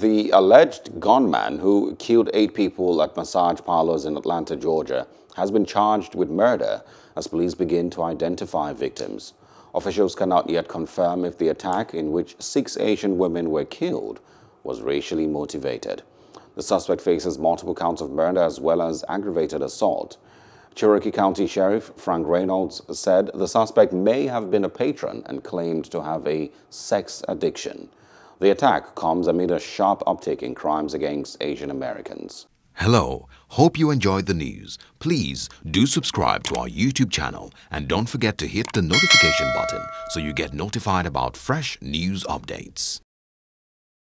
The alleged gunman who killed eight people at massage parlors in Atlanta, Georgia, has been charged with murder as police begin to identify victims. Officials cannot yet confirm if the attack, in which six Asian women were killed, was racially motivated. The suspect faces multiple counts of murder as well as aggravated assault. Cherokee County Sheriff Frank Reynolds said the suspect may have been a patron and claimed to have a sex addiction. The attack comes amid a sharp uptick in crimes against Asian Americans. Hello, hope you enjoyed the news. Please do subscribe to our YouTube channel and don't forget to hit the notification button so you get notified about fresh news updates.